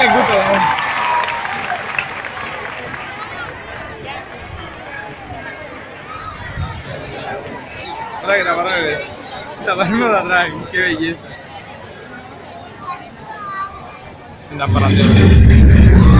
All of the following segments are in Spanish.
le gusta. Para que la barra de la barra de atrás, qué belleza. En la parada.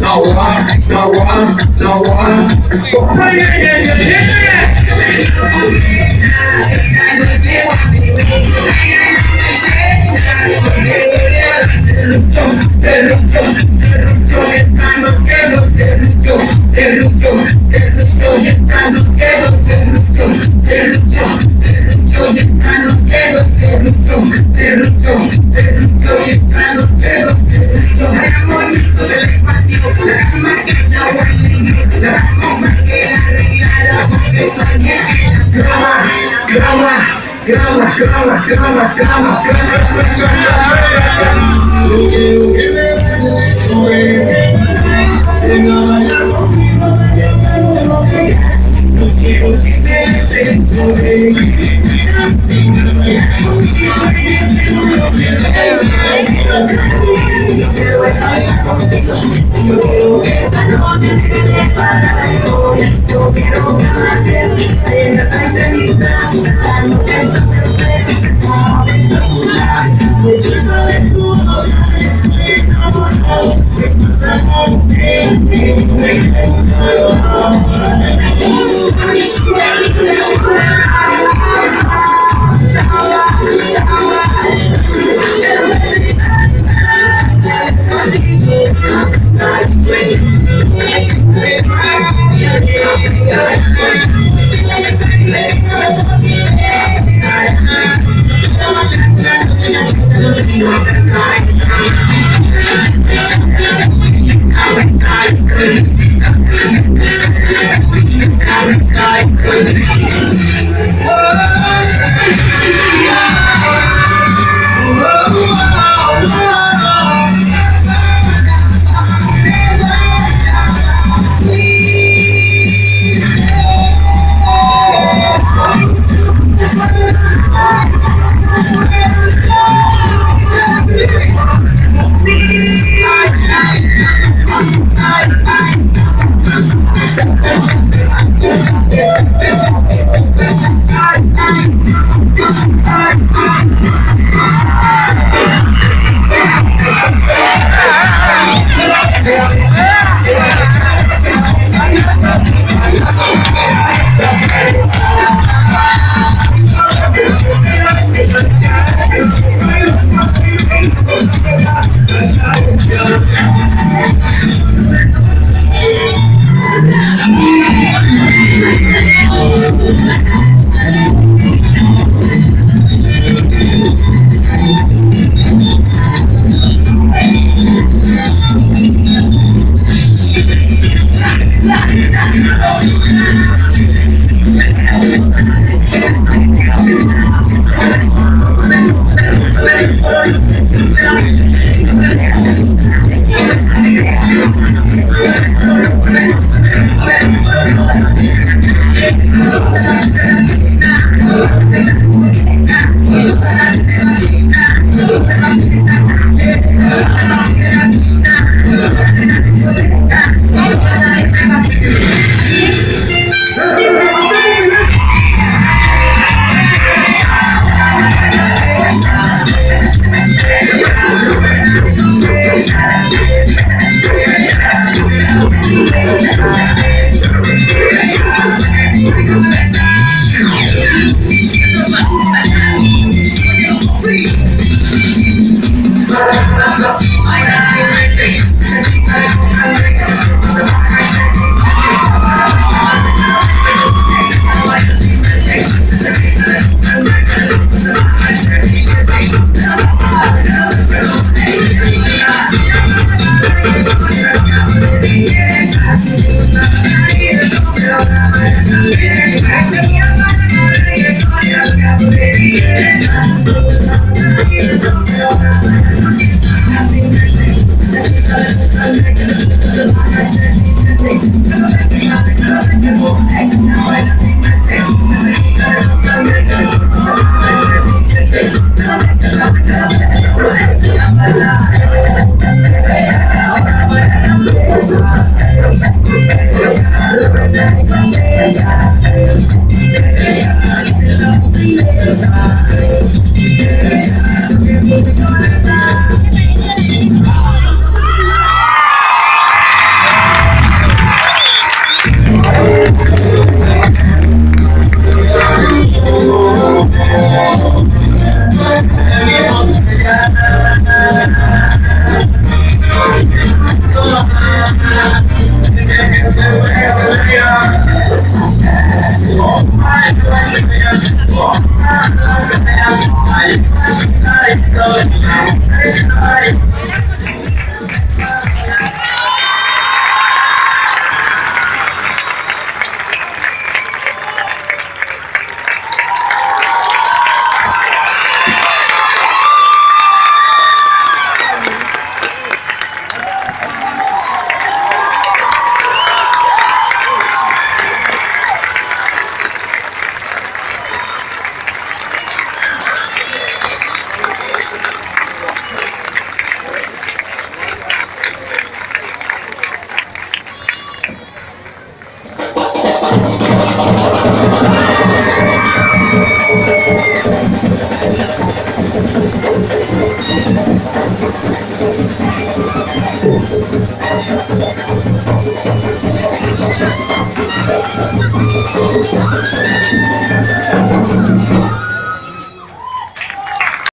No one, no one, no one. Yeah, yeah, yeah, yeah. graba, graba, graba, graba, graba, graba, graba, estar contigo Yo quiero esta noche Yo quiero ganarte Déjate feliz La noche está Thank you. Yeah.